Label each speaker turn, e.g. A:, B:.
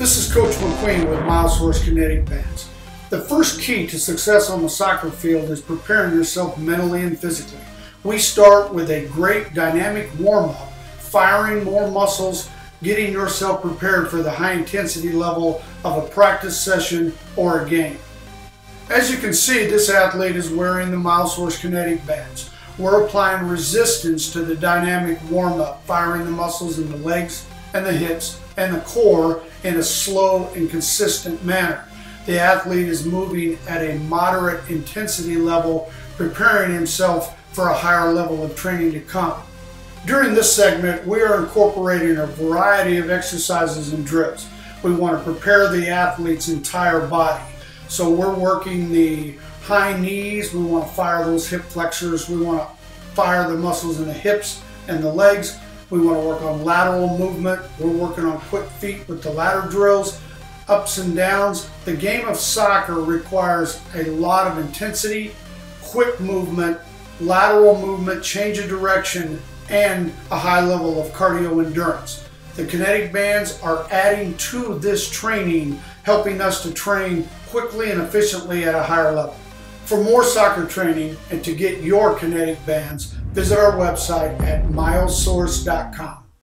A: This is Coach McQueen with Myosource Kinetic Bands. The first key to success on the soccer field is preparing yourself mentally and physically. We start with a great dynamic warm up, firing more muscles, getting yourself prepared for the high intensity level of a practice session or a game. As you can see, this athlete is wearing the Myosource Kinetic Bands. We're applying resistance to the dynamic warm up, firing the muscles in the legs and the hips and the core in a slow and consistent manner. The athlete is moving at a moderate intensity level, preparing himself for a higher level of training to come. During this segment, we are incorporating a variety of exercises and drills. We want to prepare the athlete's entire body. So we're working the high knees, we want to fire those hip flexors, we want to fire the muscles in the hips and the legs. We want to work on lateral movement. We're working on quick feet with the ladder drills, ups and downs. The game of soccer requires a lot of intensity, quick movement, lateral movement, change of direction, and a high level of cardio endurance. The kinetic bands are adding to this training, helping us to train quickly and efficiently at a higher level. For more soccer training and to get your kinetic bands, visit our website at myosource.com.